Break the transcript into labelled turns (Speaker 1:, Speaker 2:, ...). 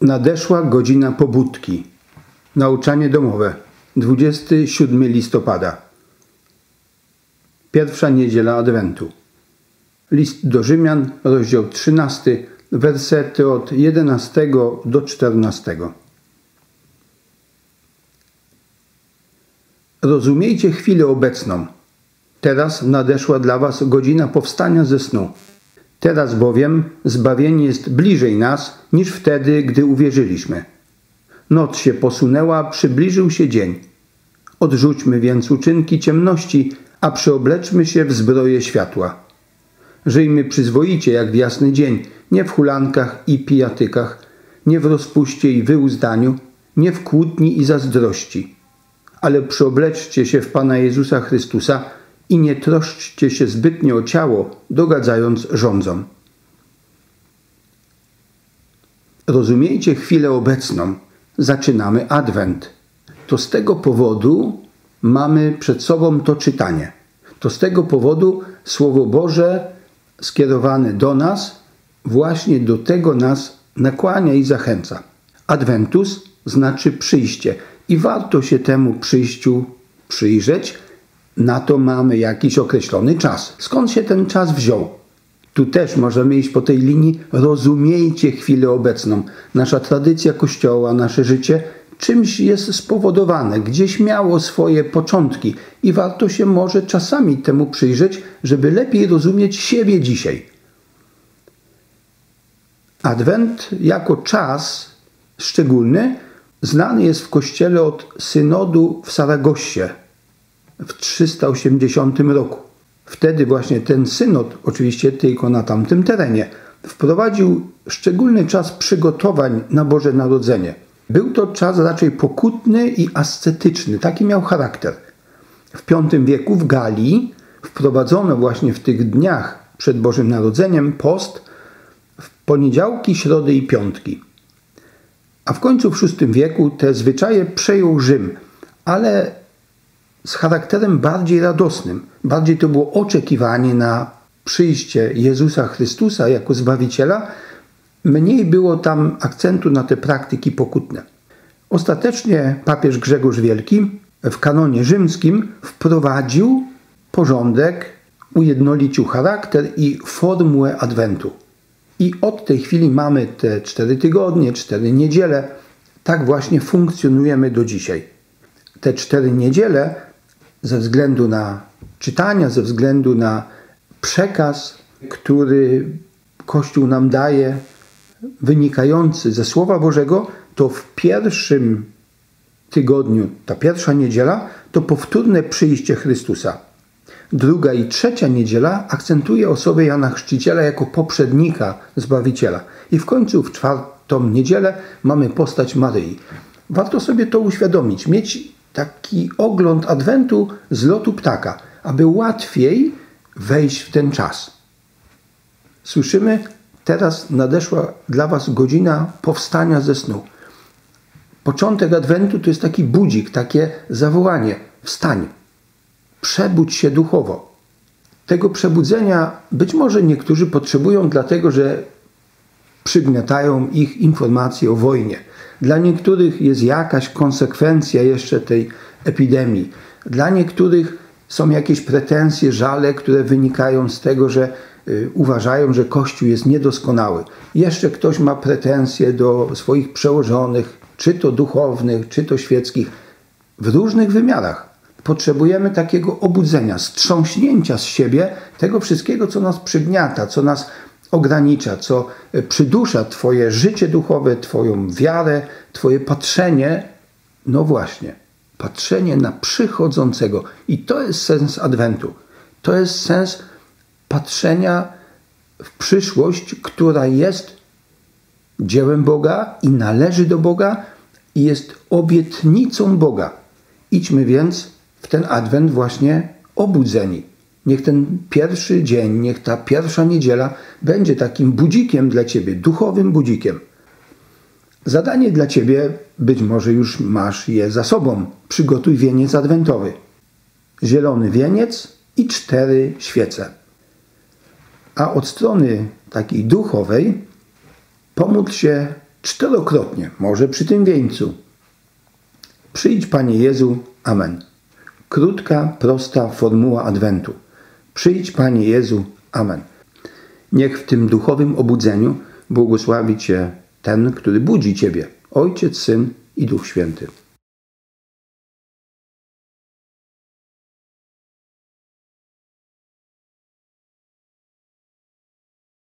Speaker 1: Nadeszła godzina pobudki. Nauczanie domowe. 27 listopada. Pierwsza niedziela Adwentu. List do Rzymian, rozdział 13, wersety od 11 do 14. Rozumiejcie chwilę obecną. Teraz nadeszła dla was godzina powstania ze snu. Teraz bowiem zbawienie jest bliżej nas niż wtedy, gdy uwierzyliśmy. Noc się posunęła, przybliżył się dzień. Odrzućmy więc uczynki ciemności, a przyobleczmy się w zbroję światła. Żyjmy przyzwoicie jak w jasny dzień, nie w hulankach i pijatykach, nie w rozpuście i wyuzdaniu, nie w kłótni i zazdrości. Ale przyobleczcie się w Pana Jezusa Chrystusa i nie troszczcie się zbytnio o ciało, dogadzając rządzom. Rozumiejcie chwilę obecną. Zaczynamy Adwent. To z tego powodu mamy przed sobą to czytanie. To z tego powodu Słowo Boże skierowane do nas właśnie do tego nas nakłania i zachęca. Adventus znaczy przyjście i warto się temu przyjściu przyjrzeć. Na to mamy jakiś określony czas. Skąd się ten czas wziął? Tu też możemy iść po tej linii. Rozumiejcie chwilę obecną. Nasza tradycja Kościoła, nasze życie czymś jest spowodowane, gdzieś miało swoje początki i warto się może czasami temu przyjrzeć, żeby lepiej rozumieć siebie dzisiaj. Adwent jako czas szczególny znany jest w Kościele od synodu w Saragossie w 380 roku. Wtedy właśnie ten synod, oczywiście tylko na tamtym terenie, wprowadził szczególny czas przygotowań na Boże Narodzenie. Był to czas raczej pokutny i ascetyczny, taki miał charakter. W V wieku w Galii wprowadzono właśnie w tych dniach przed Bożym Narodzeniem post w poniedziałki, środy i piątki. A w końcu w VI wieku te zwyczaje przejął Rzym, ale z charakterem bardziej radosnym. Bardziej to było oczekiwanie na przyjście Jezusa Chrystusa jako Zbawiciela, mniej było tam akcentu na te praktyki pokutne. Ostatecznie papież Grzegorz Wielki w kanonie rzymskim wprowadził porządek, ujednolicił charakter i formułę Adwentu. I od tej chwili mamy te cztery tygodnie, cztery niedziele. Tak właśnie funkcjonujemy do dzisiaj. Te cztery niedziele ze względu na czytania, ze względu na przekaz, który Kościół nam daje, wynikający ze Słowa Bożego, to w pierwszym tygodniu, ta pierwsza niedziela, to powtórne przyjście Chrystusa. Druga i trzecia niedziela akcentuje osobę Jana Chrzciciela jako poprzednika Zbawiciela. I w końcu w czwartą niedzielę mamy postać Maryi. Warto sobie to uświadomić, mieć taki ogląd Adwentu z lotu ptaka, aby łatwiej wejść w ten czas. Słyszymy, teraz nadeszła dla Was godzina powstania ze snu. Początek Adwentu to jest taki budzik, takie zawołanie: wstań, przebudź się duchowo. Tego przebudzenia być może niektórzy potrzebują, dlatego że przygniatają ich informacje o wojnie. Dla niektórych jest jakaś konsekwencja jeszcze tej epidemii. Dla niektórych są jakieś pretensje, żale, które wynikają z tego, że y, uważają, że Kościół jest niedoskonały. Jeszcze ktoś ma pretensje do swoich przełożonych, czy to duchownych, czy to świeckich, w różnych wymiarach. Potrzebujemy takiego obudzenia, strząśnięcia z siebie tego wszystkiego, co nas przygniata, co nas ogranicza, co przydusza Twoje życie duchowe, Twoją wiarę, Twoje patrzenie. No właśnie, patrzenie na przychodzącego. I to jest sens Adwentu. To jest sens patrzenia w przyszłość, która jest dziełem Boga i należy do Boga i jest obietnicą Boga. Idźmy więc w ten Adwent właśnie obudzeni. Niech ten pierwszy dzień, niech ta pierwsza niedziela będzie takim budzikiem dla Ciebie, duchowym budzikiem. Zadanie dla Ciebie, być może już masz je za sobą. Przygotuj wieniec adwentowy. Zielony wieniec i cztery świece. A od strony takiej duchowej pomódl się czterokrotnie, może przy tym wieńcu. Przyjdź Panie Jezu, Amen. Krótka, prosta formuła Adwentu. Przyjdź Panie Jezu, Amen. Niech w tym duchowym obudzeniu błogosławi Cię ten, który budzi Ciebie, Ojciec, Syn i Duch Święty.